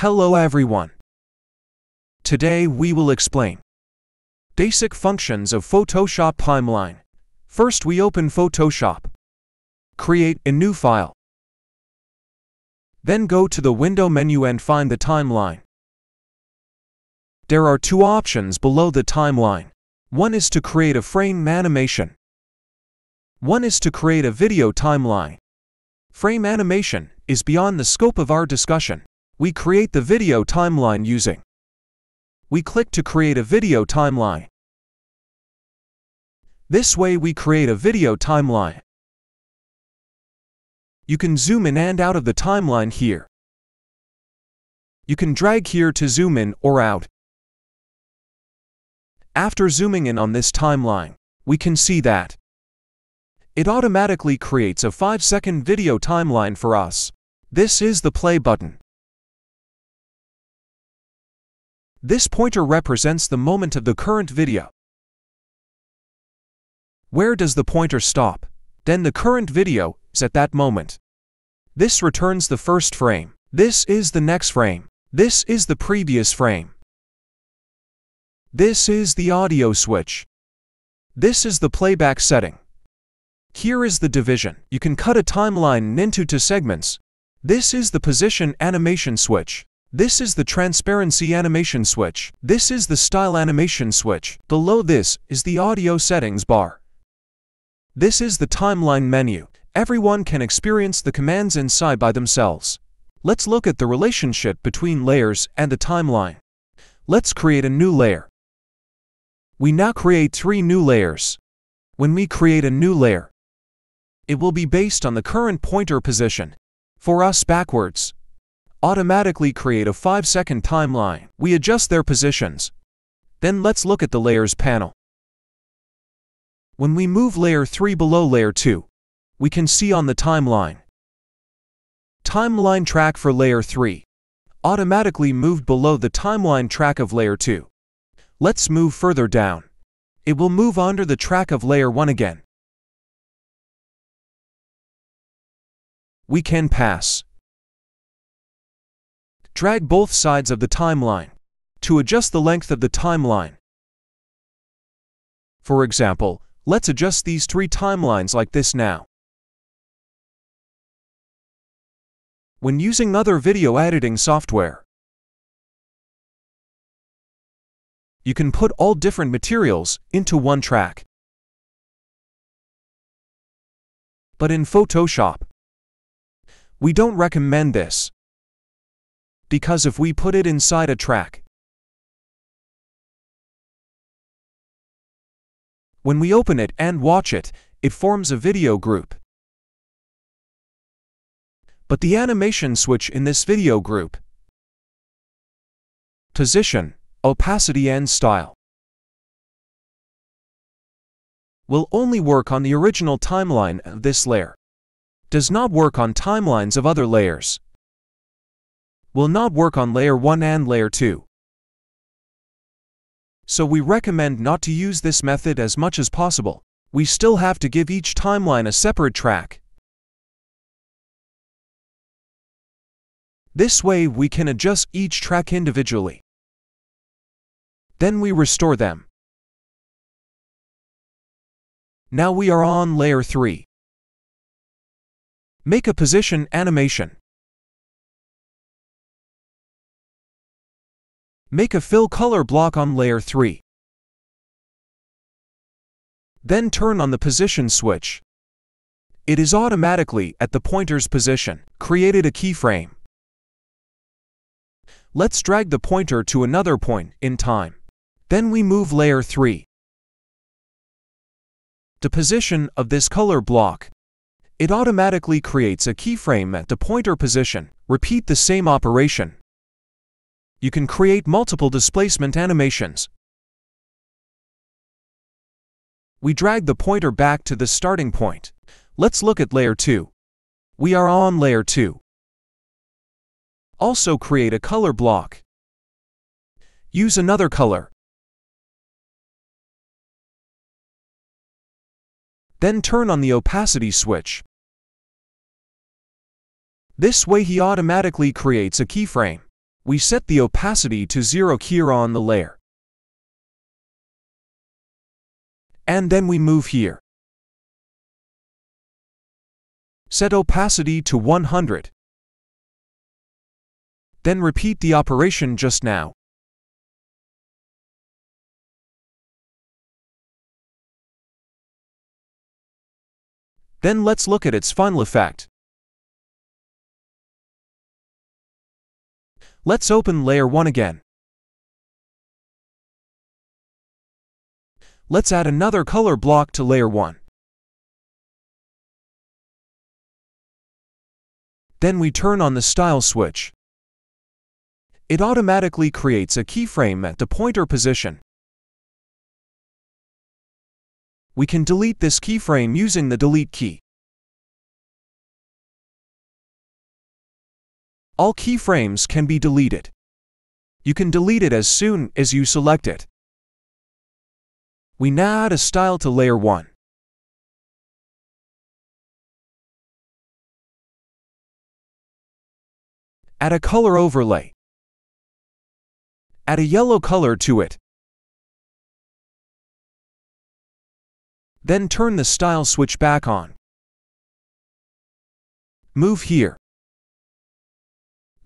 Hello everyone. Today we will explain basic functions of Photoshop timeline. First we open Photoshop. Create a new file. Then go to the window menu and find the timeline. There are two options below the timeline. One is to create a frame animation. One is to create a video timeline. Frame animation is beyond the scope of our discussion. We create the video timeline using. We click to create a video timeline. This way we create a video timeline. You can zoom in and out of the timeline here. You can drag here to zoom in or out. After zooming in on this timeline, we can see that it automatically creates a 5 second video timeline for us. This is the play button. This pointer represents the moment of the current video. Where does the pointer stop? Then the current video is at that moment. This returns the first frame. This is the next frame. This is the previous frame. This is the audio switch. This is the playback setting. Here is the division. You can cut a timeline into two segments. This is the position animation switch. This is the transparency animation switch. This is the style animation switch. Below this is the audio settings bar. This is the timeline menu. Everyone can experience the commands inside by themselves. Let's look at the relationship between layers and the timeline. Let's create a new layer. We now create three new layers. When we create a new layer, it will be based on the current pointer position. For us backwards, automatically create a 5 second timeline. We adjust their positions. Then let's look at the layers panel. When we move layer 3 below layer 2, we can see on the timeline. Timeline track for layer 3 automatically moved below the timeline track of layer 2. Let's move further down. It will move under the track of layer 1 again. We can pass Drag both sides of the timeline to adjust the length of the timeline. For example, let's adjust these three timelines like this now. When using other video editing software, you can put all different materials into one track. But in Photoshop, we don't recommend this because if we put it inside a track, when we open it and watch it, it forms a video group. But the animation switch in this video group, position, opacity and style, will only work on the original timeline of this layer. Does not work on timelines of other layers will not work on layer 1 and layer 2. So we recommend not to use this method as much as possible. We still have to give each timeline a separate track. This way we can adjust each track individually. Then we restore them. Now we are on layer 3. Make a position animation. Make a fill color block on layer 3. Then turn on the position switch. It is automatically at the pointer's position. Created a keyframe. Let's drag the pointer to another point in time. Then we move layer 3. The position of this color block. It automatically creates a keyframe at the pointer position. Repeat the same operation you can create multiple displacement animations. We drag the pointer back to the starting point. Let's look at layer 2. We are on layer 2. Also create a color block. Use another color. Then turn on the opacity switch. This way he automatically creates a keyframe. We set the opacity to 0 here on the layer. And then we move here. Set opacity to 100. Then repeat the operation just now. Then let's look at its final effect. Let's open layer 1 again. Let's add another color block to layer 1. Then we turn on the style switch. It automatically creates a keyframe at the pointer position. We can delete this keyframe using the delete key. All keyframes can be deleted. You can delete it as soon as you select it. We now add a style to layer 1. Add a color overlay. Add a yellow color to it. Then turn the style switch back on. Move here.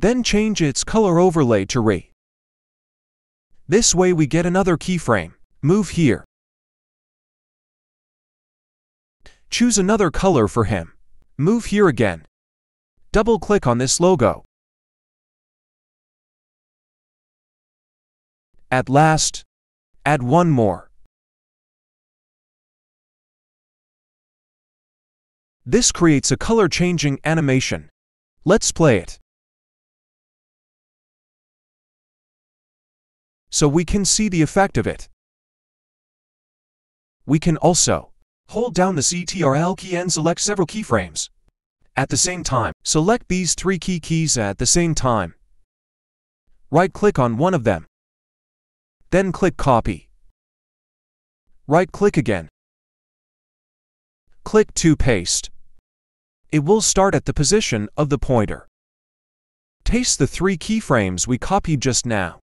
Then change its color overlay to Ray. This way we get another keyframe. Move here. Choose another color for him. Move here again. Double-click on this logo. At last, add one more. This creates a color-changing animation. Let's play it. So we can see the effect of it. We can also hold down the CTRL key and select several keyframes. At the same time, select these three key keys at the same time. Right-click on one of them. Then click Copy. Right-click again. Click to Paste. It will start at the position of the pointer. Paste the three keyframes we copied just now.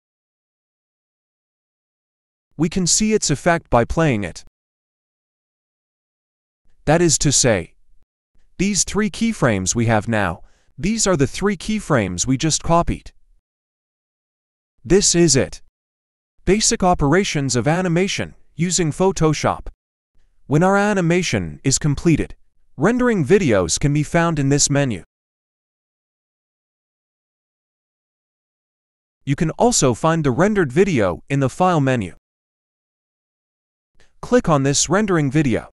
We can see its effect by playing it. That is to say, these three keyframes we have now, these are the three keyframes we just copied. This is it. Basic operations of animation using Photoshop. When our animation is completed, Rendering videos can be found in this menu. You can also find the rendered video in the File menu. Click on this rendering video.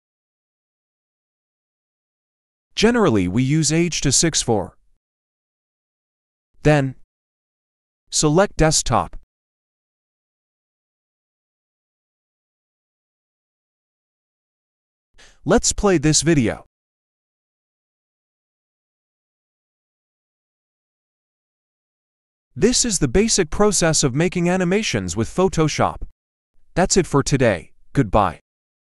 Generally, we use H.264. Then, select Desktop. Let's play this video. This is the basic process of making animations with Photoshop. That's it for today. Goodbye.